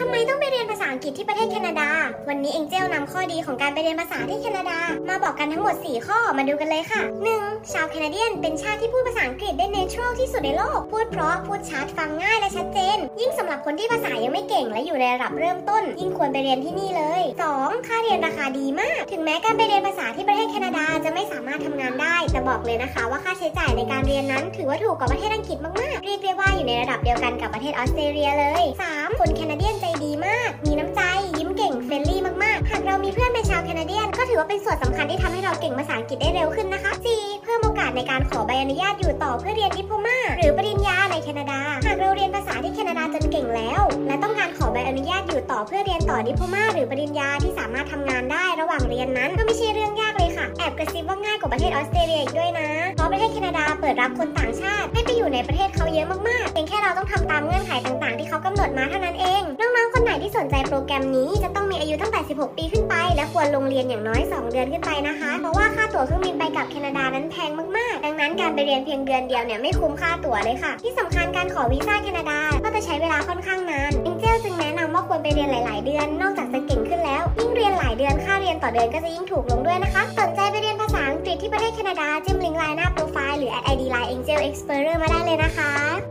ทำไมต้องไปเรียนภาษาอังกฤษที่ประเทศแคนาดา วันนี้เอ็งเจลนำข้อดีของการไปเรียนภาษาที่แคนาดา มาบอกกันทั้งหมด 4 ข้อมาดูกันเลยค่ะ 1. ชาวแคนาเดียนเป็นชาติที่พูดภาษาอังกฤษได้เนเชอรัลที่สุดในโลก พูดเพราะพูดชัดฟังง่ายและชัดเจน ยิ่งสำหรับคนที่ภาษายังไม่เก่งและอยู่ในระดับเริ่มต้น ยิ่งควรไปเรียนที่นี่เลย 2. ค่าเรียนราคาดีมาก ถึงแม้การไปเรียนภาษาที่ประเทศแคนาดาจะไม่สามารถทำงานได้ แต่บอกเลยนะคะ ว่าค่าใช้จ่ายในการเรียนนั้น ถือว่าถูกกว่าประเทศอังกฤษมากๆ เรียกได้ว่าอยู่ในระดับเดียวกันกับประเทศออสเตรเลียเลย 3. คนแคนาเดียนใจดีมาก มีน้ำใจ ยิ้มเก่ง friendly มากๆ หากเรามีเพื่อนเป็นชาว Canadian ก็ถือว่าเป็นส่วนสำคัญที่ทำให้เราเก่งภาษาอังกฤษได้เร็วขึ้นนะคะ 4. เพิ่มโอกาสในการขอใบอนุญาตอยู่ต่อเพื่อเรียน diploma หรือปริญญาในแคนาดา หากเราเรียนภาษาที่แคนาดาจนเก่งแล้ว และต้องการขอใบอนุญาตอยู่ต่อเพื่อเรียนต่อ diploma หรือปริญญาที่สามารถทำงานได้ระหว่างเรียนนั้นก็ไม่ใช่เรื่องยากเลยค่ะ แอบกระซิบว่าง่ายกว่าประเทศออสเตรเลียอีกด้วยนะ เพราะประเทศแคนาดาเปิดรับคนต่างชาติให้ไปอยู่ในประเทศเขาเยอะมากๆเพียงแค่เราต้องทำตามเงื่อนไข โปรแกรมนี้จะต้องมีอายุตั้งแต่ 16 ปีขึ้นไป และควรลงเรียนอย่างน้อย 2 เดือนขึ้นไปนะคะ เพราะว่าค่าตั๋วเครื่องบินไปกลับแคนาดานั้นแพงมากๆ ดังนั้นการไปเรียนเพียงเดือนเดียวเนี่ยไม่คุ้มค่าตั๋วเลยค่ะ ที่สำคัญการขอวีซ่าแคนาดา ก็จะใช้เวลาค่อนข้างนานเอ็งเจลจึงแนะนำว่าควรไปเรียนหลาย ๆ เดือน นอกจากจะเก่งขึ้นแล้วยิ่งเรียนหลายเดือนค่าเรียนต่อเดือนก็จะยิ่งถูกลงด้วยนะคะสนใจไปเรียนภาษาอังกฤษที่ประเทศแคนาดาจิ้มลิงก์ไลน์หน้าโปรไฟล์หรือ ID Line Angel Explorer มาได้เลยนะคะ